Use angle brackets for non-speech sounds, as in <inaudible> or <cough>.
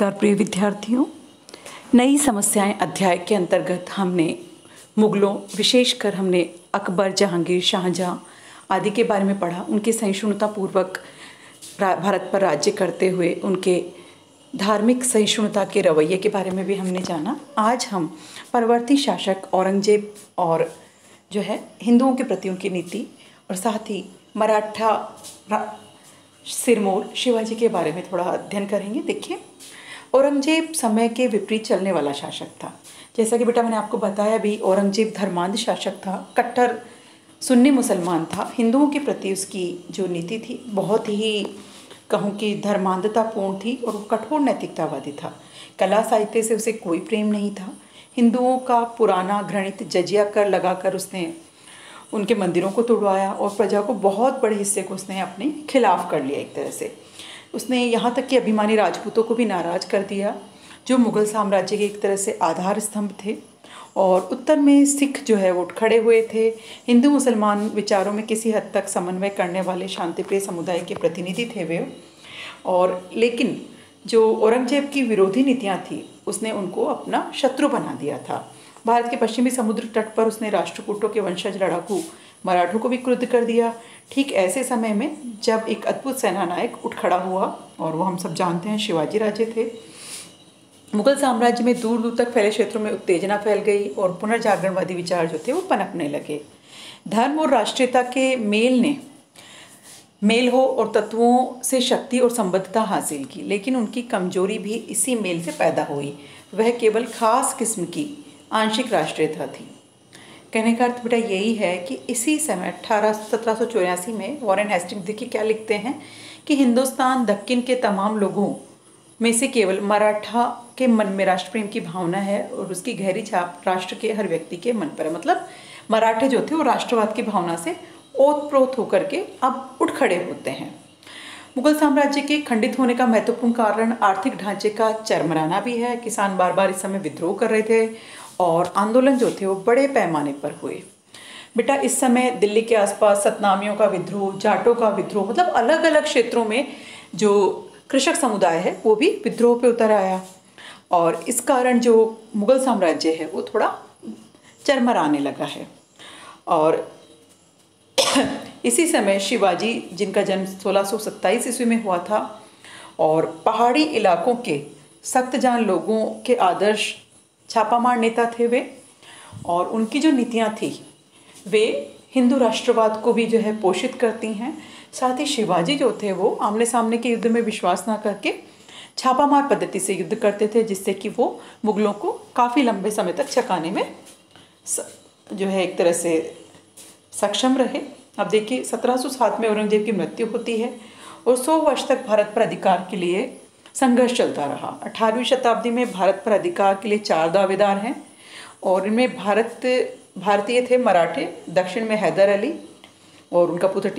नमस्कार प्रिय विद्यार्थियों। नई समस्याएँ अध्याय के अंतर्गत हमने मुगलों, विशेषकर हमने अकबर, जहांगीर, शाहजहां आदि के बारे में पढ़ा। उनके सहिष्णुतापूर्वक भारत पर राज्य करते हुए उनके धार्मिक सहिष्णुता के रवैये के बारे में भी हमने जाना। आज हम परवर्ती शासक औरंगज़ेब और जो है, हिंदुओं के प्रति उनकी नीति और साथ ही मराठा सिरमौर शिवाजी के बारे में थोड़ा अध्ययन करेंगे। देखिए औरंगज़ेब समय के विपरीत चलने वाला शासक था। जैसा कि बेटा मैंने आपको बताया भी औरंगज़ेब धर्मांध शासक था, कट्टर, सुन्नी मुसलमान था। हिंदुओं के प्रति उसकी जो नीति थी, बहुत ही, कहूँ कि धर्मांधतापूर्ण थी और वो कठोर नैतिकतावादी था। कला साहित्य से उसे कोई प्रेम नहीं था। हिंदुओं का पुराना घृणित जजिया कर लगाकर उसने उनके मंदिरों को तोड़वाया और प्रजा को बहुत बड़े हिस्से को उसने अपने खिलाफ कर लिया एक तरह से। उसने यहाँ तक कि अभिमानी राजपूतों को भी नाराज़ कर दिया, जो मुग़ल साम्राज्य के एक तरह से आधार स्तंभ थे। और उत्तर में सिख जो है वो खड़े हुए थे। हिंदू मुसलमान विचारों में किसी हद तक समन्वय करने वाले शांतिप्रिय समुदाय के प्रतिनिधि थे वे। और लेकिन जो औरंगज़ेब की विरोधी नीतियाँ थी, उसने उनको अपना शत्रु बना दिया था। भारत के पश्चिमी समुद्र तट पर उसने राष्ट्रकूटों के वंशज लड़ाकू मराठों को भी क्रुद्ध कर दिया। ठीक ऐसे समय में जब एक अद्भुत सेना नायक उठ खड़ा हुआ, और वो हम सब जानते हैं, शिवाजी राजे थे, मुगल साम्राज्य में दूर दूर तक फैले क्षेत्रों में उत्तेजना फैल गई और पुनर्जागरणवादी विचार जो थे, वो पनपने लगे। धर्म और राष्ट्रीयता के मेल ने, मेल हो और तत्वों से शक्ति और संबद्धता हासिल की, लेकिन उनकी कमज़ोरी भी इसी मेल से पैदा हुई। वह केवल खास किस्म की आंशिक राष्ट्रीयता थी। कहने का अर्थ बेटा यही है कि इसी समय अठारह, सत्रह में वॉरेन हेस्टिंग, देखिए क्या लिखते हैं कि हिंदुस्तान, दक्कन के तमाम लोगों में से केवल मराठा के मन में राष्ट्र प्रेम की भावना है और उसकी गहरी छाप राष्ट्र के, हर व्यक्ति के मन पर है। मतलब मराठे जो थे वो राष्ट्रवाद की भावना से ओत प्रोत होकर के अब उठ खड़े होते हैं। मुगल साम्राज्य के खंडित होने का महत्वपूर्ण कारण आर्थिक ढांचे का चरमराना भी है। किसान बार बार इस समय विद्रोह कर रहे थे और आंदोलन जो थे वो बड़े पैमाने पर हुए। बेटा, इस समय दिल्ली के आसपास सतनामियों का विद्रोह, जाटों का विद्रोह मतलब अलग अलग क्षेत्रों में जो कृषक समुदाय है, वो भी विद्रोह पे उतर आया। और इस कारण जो मुगल साम्राज्य है, वो थोड़ा चरमराने लगा है। और <coughs> इसी समय शिवाजी, जिनका जन्म सोलह ईस्वी में हुआ था, और पहाड़ी इलाकों के सख्त जान लोगों के आदर्श छापामार नेता थे वे और उनकी जो नीतियाँ थी वे हिंदू राष्ट्रवाद को भी जो है पोषित करती हैं। साथ ही शिवाजी जो थे वो आमने सामने के युद्ध में विश्वास ना करके छापामार पद्धति से युद्ध करते थे जिससे कि वो मुगलों को काफ़ी लंबे समय तक छकाने में स, जो है एक तरह से सक्षम रहे। अब देखिए 1707 में औरंगज़ेब की मृत्यु होती है और सौ वर्ष तक भारत पर अधिकार के लिए संघर्ष चलता रहा। अठारहवीं शताब्दी में भारत पर अधिकार के लिए चार दावेदार हैं और इनमें भारत, भारतीय थे मराठे, दक्षिण में हैदर अली और उनका पुत्र